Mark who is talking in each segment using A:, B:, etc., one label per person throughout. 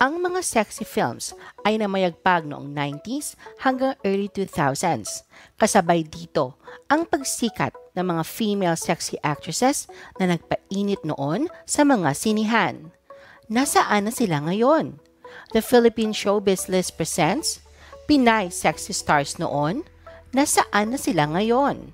A: Ang mga sexy films ay namayagpag noong 90s hanggang early 2000s. Kasabay dito ang pagsikat ng mga female sexy actresses na nagpainit noon sa mga sinihan. Nasaan na sila ngayon? The Philippine Showbiz List presents Pinay Sexy Stars noon. Nasaan na sila ngayon?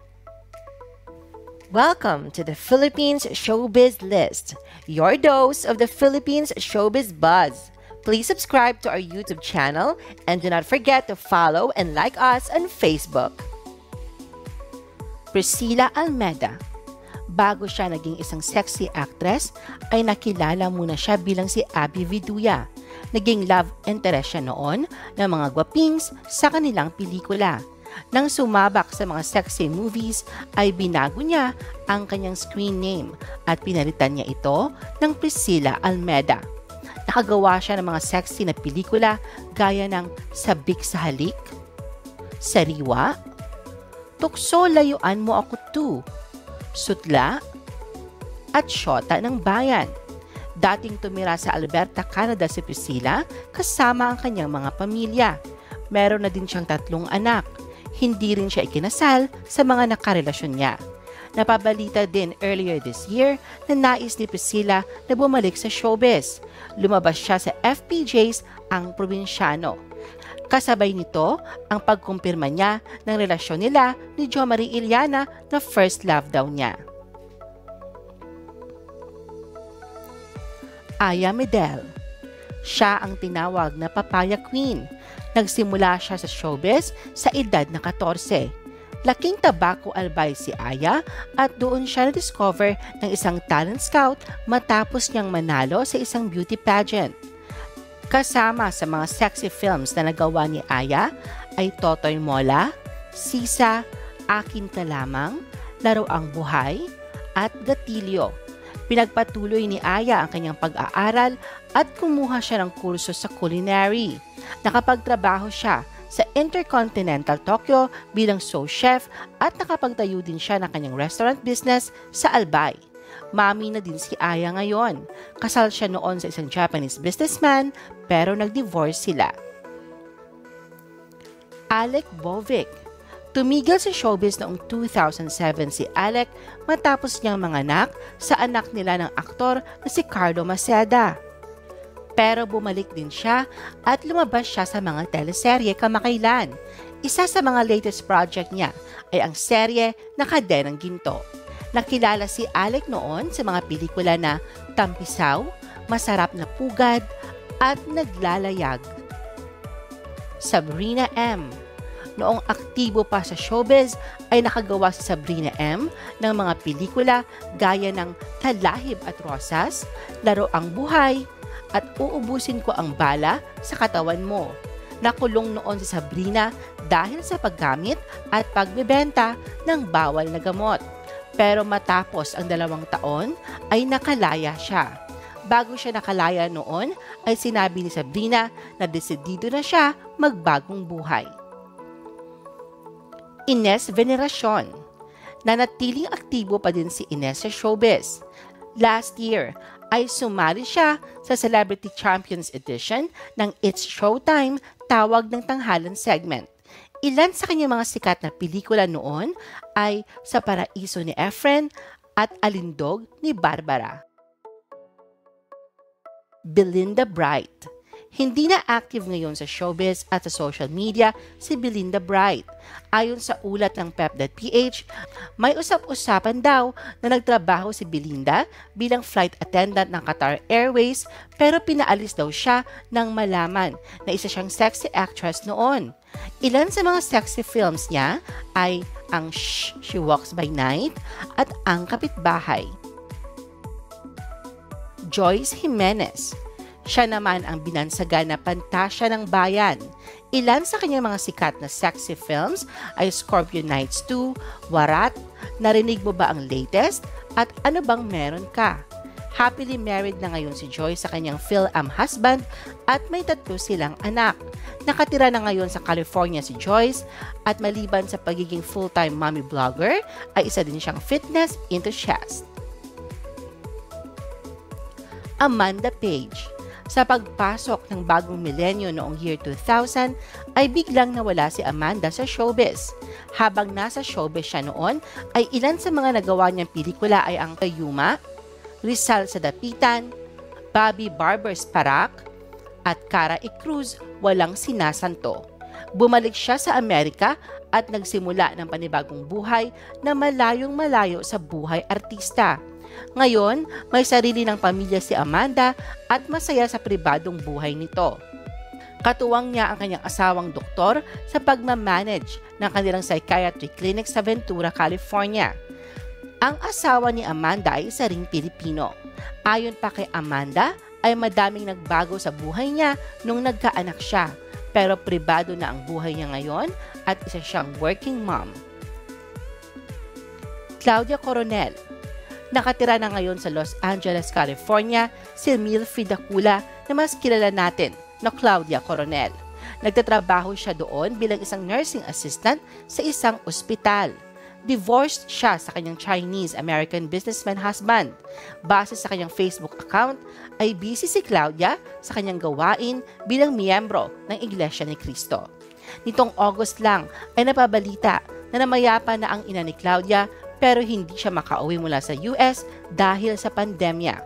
A: Welcome to the Philippines Showbiz List, your dose of the Philippines Showbiz Buzz. Please subscribe to our YouTube channel and do not forget to follow and like us on Facebook. Priscilla Almeda Bago siya naging isang sexy actress, ay nakilala muna siya bilang si Abby Viduya. Naging love interest siya noon ng mga gwapings sa kanilang pelikula. Nang sumabak sa mga sexy movies, ay binago niya ang kanyang screen name at pinalitan niya ito ng Priscilla Almeda. Nakagawa siya ng mga sexy na pelikula gaya ng Sabik sa Halik, Sariwa, Tukso Layuan Mo Ako Tu, Sutla, at Shota ng Bayan. Dating tumira sa Alberta, Canada si Priscilla kasama ang kanyang mga pamilya. Meron na din siyang tatlong anak. Hindi rin siya ikinasal sa mga nakarelasyon niya. Napabalita din earlier this year na nais ni Priscilla na bumalik sa showbiz. Lumabas siya sa FPJs ang probinsyano. Kasabay nito ang pagkumpirma niya ng relasyon nila ni Jo Marie Iliana na first love daw niya. Aya Medel Siya ang tinawag na Papaya Queen. Nagsimula siya sa showbiz sa edad na 14 Laking tabako albay si Aya at doon siya na-discover ng isang talent scout matapos niyang manalo sa isang beauty pageant. Kasama sa mga sexy films na nagawa ni Aya ay Totoy Mola, Sisa, Akin Ka Lamang, Laro ang Buhay, at Gatilyo. Pinagpatuloy ni Aya ang kanyang pag-aaral at kumuha siya ng kurso sa culinary. Nakapagtrabaho siya sa Intercontinental Tokyo bilang sous chef at nakapagtayo din siya ng kanyang restaurant business sa Albay. Mami na din si Aya ngayon. Kasal siya noon sa isang Japanese businessman pero nag-divorce sila. Alec Bovic Tumigil sa showbiz noong 2007 si Alec matapos niyang manganak sa anak nila ng aktor na si Carlo Maceda. Pero bumalik din siya at lumabas siya sa mga teleserye kamakailan. Isa sa mga latest project niya ay ang serye na Kadenang Ginto. Nakilala si Alec noon sa mga pelikula na Tampisaw, Masarap na Pugad, at Naglalayag. Sabrina M. Noong aktibo pa sa showbiz, ay nakagawa si Sabrina M. ng mga pelikula gaya ng Talahib at Rosas, Laro ang Buhay, at uubusin ko ang bala sa katawan mo. Nakulong noon si Sabrina dahil sa paggamit at pagbebenta ng bawal na gamot. Pero matapos ang dalawang taon ay nakalaya siya. Bago siya nakalaya noon ay sinabi ni Sabrina na desidido na siya magbagong buhay. Ines Veneracion Nanatiling aktibo pa din si Ines sa showbiz. Last year ay sumali siya sa Celebrity Champions Edition ng It's Showtime tawag ng tanghalan segment. Ilan sa kanyang mga sikat na pelikula noon ay Sa Paraiso ni Efren at Alindog ni Barbara. Belinda Bright hindi na active ngayon sa showbiz at sa social media si Belinda Bright. Ayon sa ulat ng pep.ph, may usap-usapan daw na nagtrabaho si Belinda bilang flight attendant ng Qatar Airways pero pinaalis daw siya nang malaman na isa siyang sexy actress noon. Ilan sa mga sexy films niya ay ang Shh, She Walks by Night at Ang Kapitbahay. Joyce Jimenez siya naman ang binansagan na pantasya ng bayan. Ilan sa kanyang mga sikat na sexy films ay Scorpion Nights 2, Warat, Narinig mo ba ang latest? At ano bang meron ka? Happily married na ngayon si Joy sa kanyang Phil-Am husband at may tatlo silang anak. Nakatira na ngayon sa California si Joyce at maliban sa pagiging full-time mommy blogger ay isa din siyang fitness enthusiast. Amanda Page Sa pagpasok ng bagong milenyo noong year 2000, ay biglang nawala si Amanda sa showbiz. Habang nasa showbiz siya noon, ay ilan sa mga nagawa niyang pelikula ay ang Kayuma, Rizal sa Dapitan, Bobby Barber's Parak, at Cara E. Cruz walang sinasanto. Bumalik siya sa Amerika at nagsimula ng panibagong buhay na malayong malayo sa buhay artista. Ngayon, may sarili ng pamilya si Amanda at masaya sa pribadong buhay nito. Katuwang niya ang kanyang asawang doktor sa pagmamanage ng kanilang psychiatry clinic sa Ventura, California. Ang asawa ni Amanda ay isa ring Pilipino. Ayon pa kay Amanda, ay madaming nagbago sa buhay niya nung nagkaanak siya. Pero pribado na ang buhay niya ngayon at isa siyang working mom. Claudia Coronel Nakatira na ngayon sa Los Angeles, California, si Milfi Dacula na mas kilala natin na Claudia Coronel. Nagtatrabaho siya doon bilang isang nursing assistant sa isang ospital. Divorced siya sa kanyang Chinese-American businessman husband. Base sa kanyang Facebook account, ay busy si Claudia sa kanyang gawain bilang miyembro ng Iglesia ni Cristo. Nitong August lang ay napabalita na namayapa na ang ina ni Claudia pero hindi siya makauwi mula sa US dahil sa pandemya.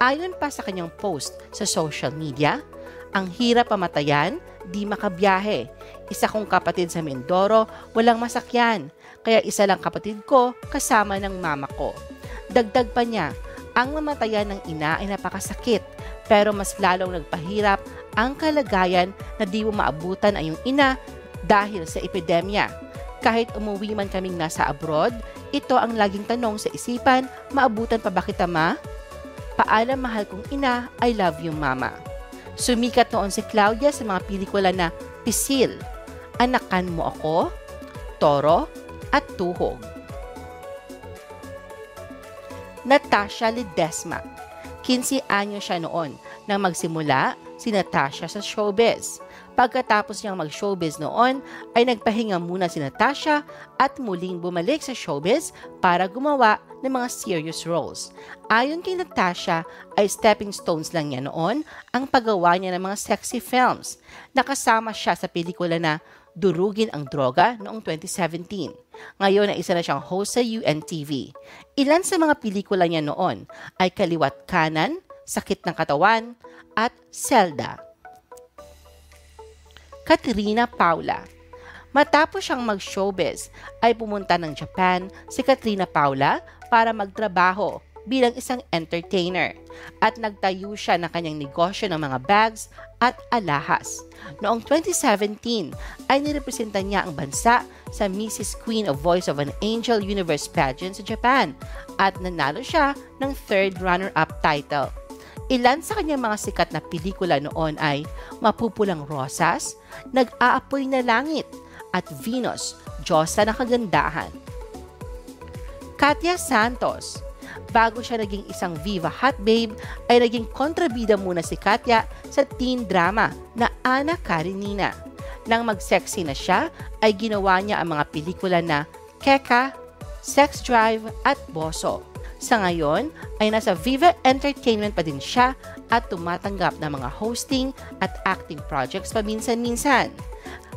A: Ayon pa sa kanyang post sa social media, ang hirap pamatayan, di makabiyahe. Isa kong kapatid sa Mindoro, walang masakyan. Kaya isa lang kapatid ko kasama ng mama ko. Dagdag pa niya, ang mamatayan ng ina ay napakasakit pero mas lalong nagpahirap ang kalagayan na di mo maabutan ang iyong ina dahil sa epidemya. Kahit umuwi man kaming nasa abroad, ito ang laging tanong sa isipan, maabutan pa ba kita ma? Paalam mahal kong ina, I love you mama. Sumikat noon si Claudia sa mga pelikula na Pisil, Anakan Mo Ako, Toro, at Tuhog. Natasha Ledesma 15 anyo siya noon nang magsimula si Natasha sa showbiz. Pagkatapos niyang mag-showbiz noon, ay nagpahinga muna si Natasha at muling bumalik sa showbiz para gumawa ng mga serious roles. Ayon kay Natasha, ay stepping stones lang niya noon ang paggawa niya ng mga sexy films. Nakasama siya sa pelikula na Durugin ang Droga noong 2017. Ngayon ay isa na siyang host sa UNTV. Ilan sa mga pelikula niya noon ay Kaliwat Kanan, Sakit ng Katawan, at Zelda. Katrina Paula. Matapos siyang mag-showbiz, ay pumunta ng Japan si Katrina Paula para magtrabaho bilang isang entertainer at nagtayo siya ng kanyang negosyo ng mga bags at alahas. Noong 2017 ay nirepresenta niya ang bansa sa Mrs. Queen of Voice of an Angel Universe pageant sa Japan at nanalo siya ng third runner-up title. Ilan sa kanyang mga sikat na pelikula noon ay Mapupulang Rosas, Nag-aapoy na Langit, at Venus, Diyosa na Kagandahan. Katya Santos Bago siya naging isang Viva Hot Babe, ay naging kontrabida muna si Katya sa teen drama na Ana Karenina. Nang mag-sexy na siya, ay ginawa niya ang mga pelikula na Keka, Sex Drive at Boso. Sa ngayon ay nasa Viva Entertainment pa din siya at tumatanggap ng mga hosting at acting projects paminsan-minsan.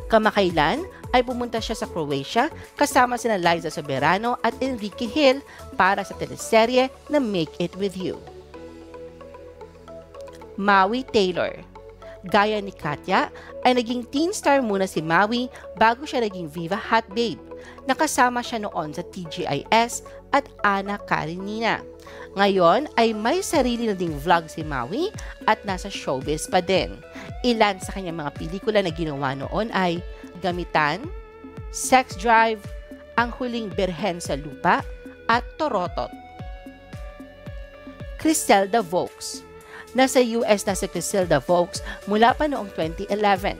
A: Kamakailan ay pumunta siya sa Croatia kasama sina Liza Soberano at Enrique Hill para sa teleserye na Make It With You. Maui Taylor Gaya ni Katya, ay naging teen star muna si Maui bago siya naging Viva Hot Babe. Nakasama siya noon sa TGIS at Ana Karenina. Ngayon ay may sarili na ding vlog si Maui at nasa showbiz pa din. Ilan sa kanyang mga pelikula na ginawa noon ay Gamitan, Sex Drive, Ang Huling Berhen sa Lupa, at Torotot. Criselda Vokes Nasa US na si Criselda Vokes mula pa noong 2011.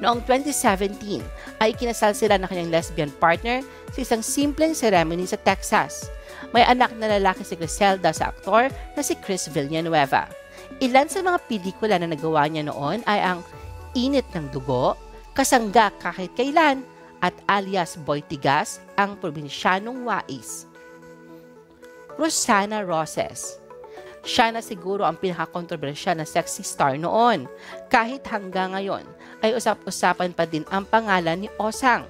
A: Noong 2017 ay kinasal sila ng kanyang lesbian partner sa isang simpleng ceremony sa Texas. May anak na lalaki si Griselda sa aktor na si Chris Villanueva. Ilan sa mga pelikula na nagawa niya noon ay ang Init ng Dugo, Kasangga Kahit Kailan, at alias Boy Tigas, ang probinsyanong wais. Rosana Roses Siya na siguro ang pinaka-controversial na sexy star noon. Kahit hanggang ngayon ay usap-usapan pa din ang pangalan ni Osang.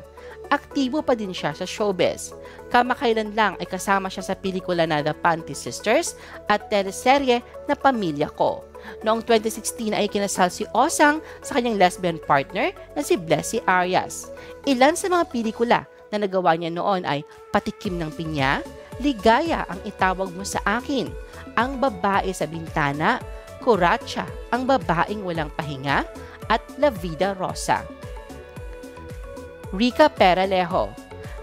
A: Aktibo pa din siya sa showbiz. Kamakailan lang ay kasama siya sa pelikula na The Panty Sisters at teleserye na Pamilya Ko. Noong 2016 ay kinasal si Osang sa kanyang lesbian partner na si Blessy Arias. Ilan sa mga pelikula na nagawa niya noon ay Patikim ng Pinya, Ligaya ang itawag mo sa akin, Ang babae sa bintana, Kuracha, ang babaeng walang pahinga, at La Vida Rosa. Rica Peralejo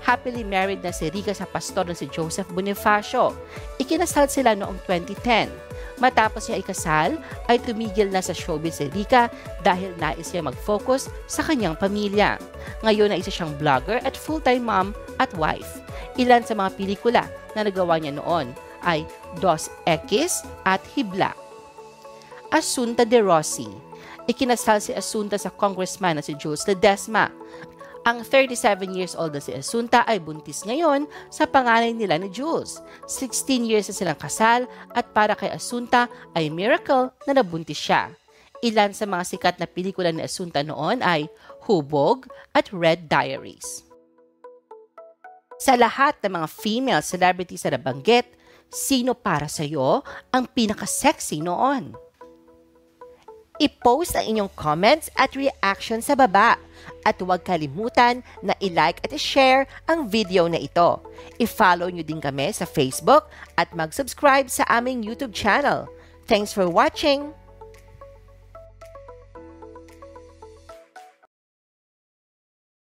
A: Happily married na si Rica sa pastor na si Joseph Bonifacio. Ikinasal sila noong 2010. Matapos niya ikasal, ay tumigil na sa showbiz si Rica dahil nais niya mag-focus sa kanyang pamilya. Ngayon ay isa siyang vlogger at full-time mom at wife. Ilan sa mga pelikula na nagawa niya noon ay Dos Equis at Hibla. Asunta de Rossi Ikinasal si Asunta sa congressman na si Jules Ledesma. Ang 37 years old na si Asunta ay buntis ngayon sa panganay nila ni Jules. 16 years na silang kasal at para kay Asunta ay miracle na nabuntis siya. Ilan sa mga sikat na pelikula ni Asunta noon ay Hubog at Red Diaries. Sa lahat ng mga female celebrities na nabanggit, sino para sa iyo ang pinaka-sexy noon?
B: I-post ang inyong comments at reaction sa baba. At huwag kalimutan na i-like at i-share ang video na ito. I-follow nyo din kami sa Facebook at mag-subscribe sa aming YouTube channel. Thanks for watching!